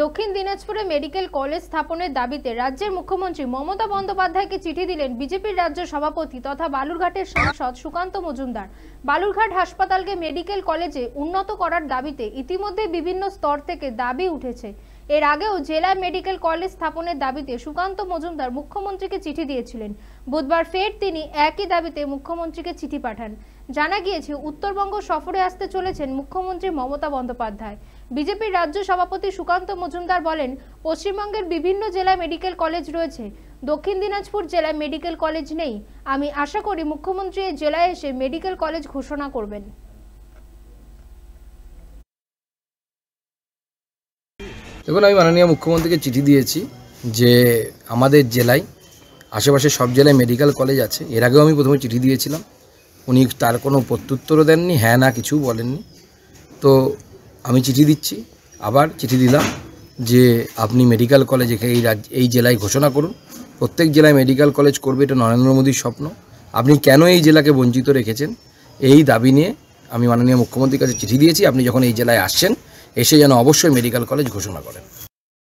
দক্ষিণ দিনাজপুরে medical college স্থাপনের দাবিতে রাজ্যের মুখ্যমন্ত্রী মমতা বন্দ্যোপাধ্যায়কে চিঠি দিলেন বিজেপির রাজ্য সভাপতি তথা বালুরঘাটের সাংসদ সুকান্ত মজুমদার। বালুরঘাট হাসপাতালকে মেডিকেল কলেজে উন্নত করার দাবিতে ইতিমধ্যে বিভিন্ন স্তর থেকে দাবি উঠেছে। এর আগেও জেলায় মেডিকেল কলেজ স্থাপনের দাবিতে সুকান্ত মজুমদার মুখ্যমন্ত্রীকে চিঠি দিয়েছিলেন। বুধবার ফের তিনি একই দাবিতে মুখ্যমন্ত্রীকে চিঠি পাঠান। জানা গিয়েছে, উত্তরবঙ্গ সফরে আসতে চলেছেন মুখ্যমন্ত্রী মমতা বন্দ্যোপাধ্যায়। বিজেপির রাজ্য সভাপতি সুকান্ত মজুমদার বলেন, পশ্চিমবঙ্গের বিভিন্ন জেলায় মেডিকেল কলেজ রয়েছে। দক্ষিণ দিনাজপুর জেলায় মেডিকেল কলেজ নেই। আমি আশা করি মুখ্যমন্ত্রী এই জেলায় এসে মেডিকেল কলেজ ঘোষণা করবেন। দেখুন, আমি মাননীয় মুখ্যমন্ত্রীকে চিঠি দিয়েছি যে আমাদের জেলায়, আশেপাশে সব জেলায় মেডিকেল কলেজ আছে। এর আগেও আমি প্রথমে চিঠি দিয়েছিলাম। উনি তার কোনো প্রত্যুত্তরও দেননি হ্যাঁ না কিছু বলেননি। তো আমি চিঠি দিচ্ছি, আবার চিঠি দিলাম যে আপনি মেডিকেল কলেজ এই রাজ্য এই জেলায় ঘোষণা করুন। প্রত্যেক জেলায় মেডিকেল কলেজ করবে, এটা নরেন্দ্র মোদীর স্বপ্ন। আপনি কেন এই জেলাকে বঞ্চিত রেখেছেন? এই দাবি নিয়ে আমি মাননীয় মুখ্যমন্ত্রীর কাছে চিঠি দিয়েছি। আপনি যখন এই জেলায় আসছেন, এসে যেন অবশ্যই মেডিকেল কলেজ ঘোষণা করেন।